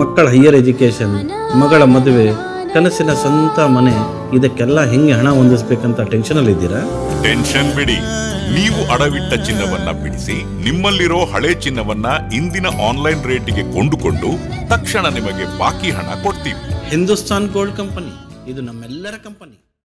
ಮಕ್ಕಳ higher education ಮಗಳ ಮದುವೆ ಕನಸಿನ ಸ್ವಂತ ಮನೆ ಇದಕ್ಕೆಲ್ಲ ಹೆಂಗೆ ಹಣ ಹೊಂದಿಸ್ಬೇಕಂತ ಟೆನ್ಷನಲ್ಲಿ ಇದ್ದೀರಾ? ಟೆನ್ಷನ್ ಬಿಡಿ. ನೀವು ಅಡವಿಟ್ಟ ಚಿನ್ನವನ್ನ ಬಿಡಿಸಿ ನಿಮ್ಮಲ್ಲಿರೋ ಹಳೆ ಚಿನ್ನವನ್ನ ಇಂದಿನ ಆನ್ಲೈನ್ ರೇಟಿಗೆ ಕೊಂಡುಕೊಂಡು ತಕ್ಷಣ ನಿಮಗೆ ಬಾಕಿ ಹಣ ಕೊಡ್ತೀವಿ. ಹಿಂದೂಸ್ತಾನ್ ಗೋಲ್ಡ್ ಕಂಪನಿ ಇದು ನಮ್ಮೆಲ್ಲರ ಕಂಪನಿ